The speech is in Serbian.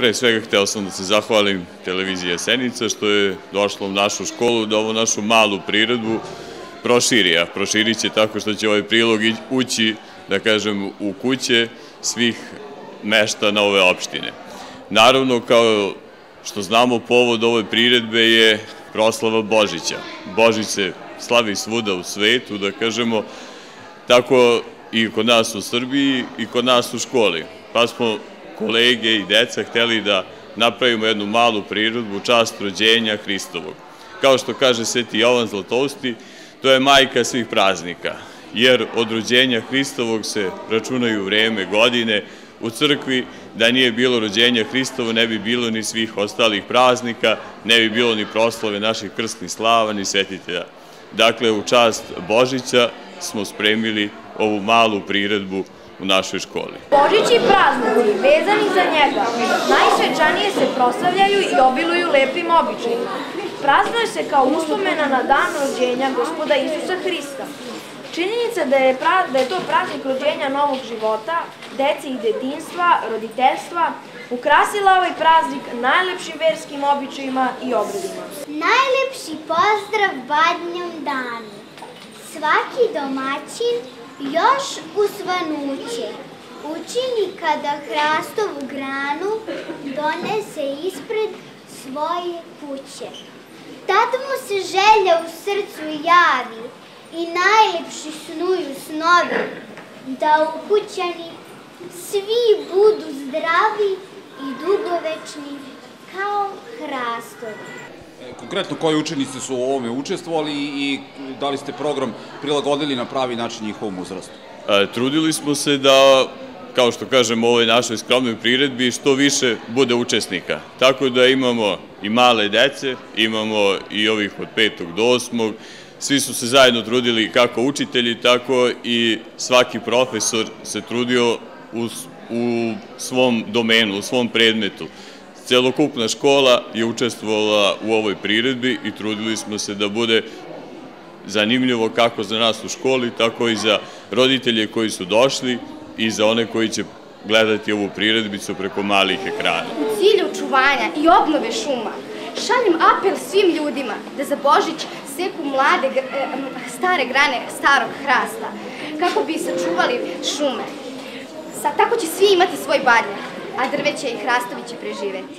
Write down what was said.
Pre svega hteo sam da se zahvalim televiziji Jesenica što je došla u našu školu da ovu našu malu priredbu proširi, a proširit će tako što će ovaj prilog ući, da kažem, u kuće svih meštana ove opštine. Naravno, kao što znamo, povod ove priredbe je proslava Božića. Božić se slavi svuda u svetu, da kažemo, tako i kod nas u Srbiji i kod nas u školi. Pa smo kolege i deca hteli da napravimo jednu malu prirodbu čast rođenja Hristovog. Kao što kaže Sveti Jovan Zlatosti, to je majka svih praznika, jer od rođenja Hristovog se računaju vreme, godine, u crkvi, da nije bilo rođenja Hristovo, ne bi bilo ni svih ostalih praznika, ne bi bilo ni proslave naših krstnih slava, ni svetitelja. Dakle, u čast Božića smo spremili ovu malu priredbu u našoj školi. Božić i praznici vezani za njega najsvečanije se proslavljaju i obiluju lepim običajima. Praznuje se kao uspomena na dan rođenja gospoda Isusa Hrista. Činjenica da je, pra, da je to praznik rođenja novog života, dece i detinstva, roditeljstva, ukrasila ovaj praznik najlepšim verskim običajima i obredima. Najlepši pozdrav badnjom danu. Svaki domaćin još u svanuće učini kada hrastovu granu donese ispred svoje kuće. Tad mu se želja u srcu javi i najlepši snuju snovi, da u kućani svi budu zdravi i dugovečni kao hrastovi. Konkretno, koji učenici su u ovome učestvovali i da li ste program prilagodili na pravi način njihovom uzrastu? E, trudili smo se da, kao što kažem, ovoj našoj skromnoj priredbi što više bude učesnika. Tako da imamo i male dece, imamo i ovih od petog do osmog, svi su se zajedno trudili kako učitelji, tako i svaki profesor se trudio u, u svom domenu, u svom predmetu. Celokupna škola je učestvovala u ovoj priredbi i trudili smo se da bude zanimljivo kako za nas u školi, tako i za roditelje koji su došli i za one koji će gledati ovu priredbicu preko malih ekrana. U cilju čuvanja i obnove šuma šaljem apel svim ljudima da za Božić seku mlade, e, stare grane starog hrasta kako bi sačuvali šume. Sa, tako će svi imati svoj badnjak, a drveće i hrastovi će preživeti.